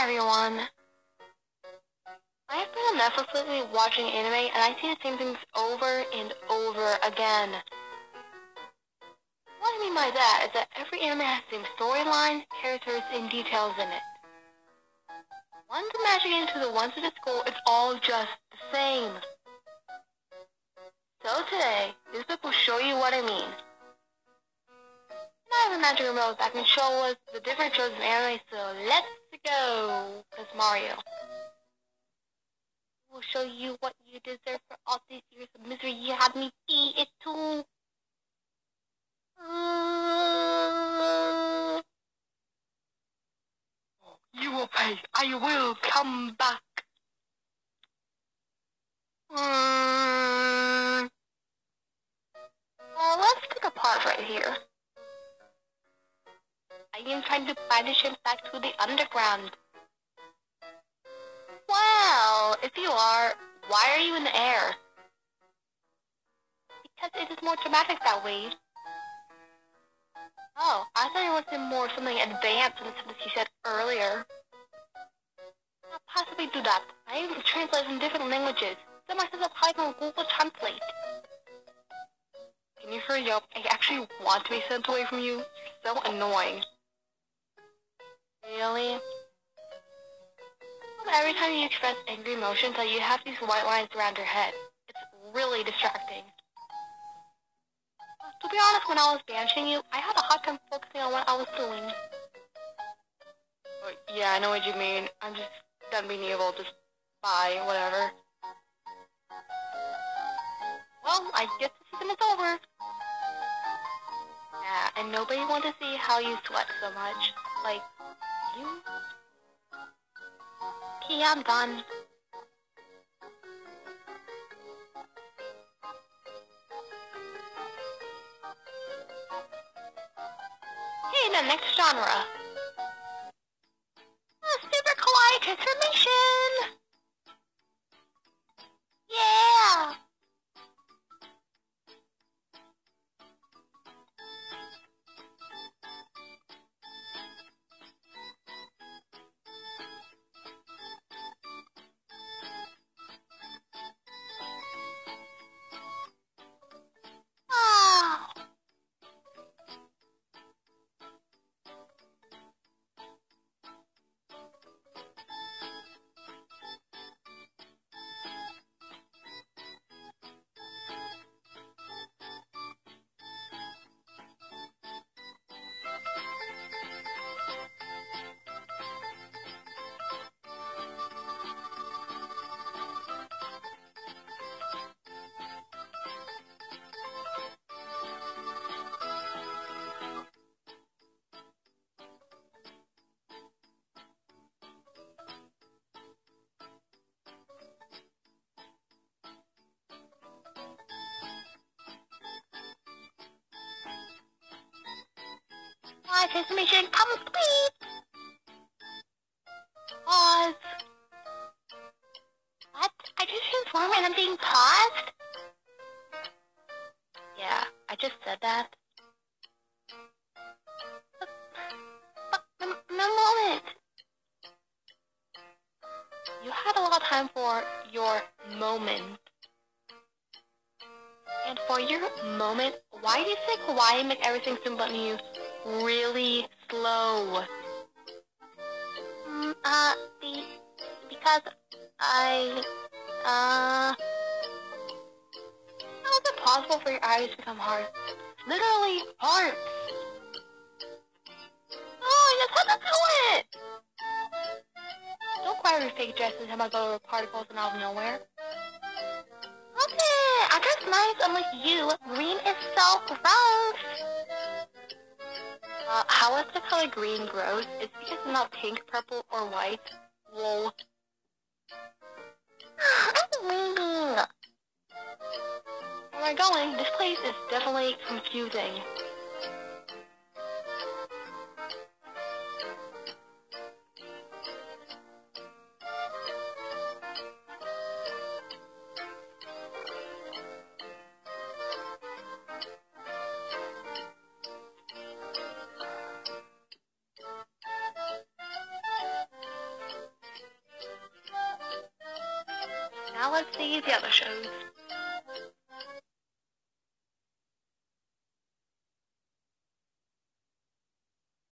Everyone. I've been on Netflix lately watching anime and I see the same things over and over again. What I mean by that is that every anime has the same storyline, characters, and details in it. One's matching into the ones in the school, it's all just the same. So today, this book will show you what I mean. I have a magic remote that can show us the different shows in anime, so let's go! Cause Mario will show you what you deserve for all these years of misery you had me be it too. You will pay. I will come back. I trying to banish him back to the underground. Well, if you are, why are you in the air? Because it is more dramatic that way. Oh, I thought it was more something advanced than something you said earlier. I'll possibly do that. I even translate from different languages. Set myself up high on Google Translate. Can you hurry up? I actually want to be sent away from you. You're so annoying. Really? Every time you express angry emotions, that you have these white lines around your head. It's really distracting. To be honest, when I was banishing you, I had a hard time focusing on what I was doing. Oh, yeah, I know what you mean. I'm just done being evil. Just bye, whatever. Well, I guess the season is over. Yeah, and nobody wants to see how you sweat so much. Like, Okay, I'm done. Hey, the next genre. A super kawaii transformation! My transformation complete! Pause. What? I just transformed and I'm being paused? Yeah, I just said that. But, but, moment. You had a lot of time for your moment. And for your moment, why do you think Hawaii make everything seem but you really slow? Mm, uh, the, because I, uh, how is it possible for your eyes to become hard? Literally hearts. Oh, just have to do it! Don't cry over fake dresses and about go particles and out of nowhere. Okay, I dress nice unlike you. Green is so gross. Uh, how is the color green gross? It's because it's not pink, purple, or white. Lol. I'm am I going? This place is definitely confusing. Now let's see the other shows.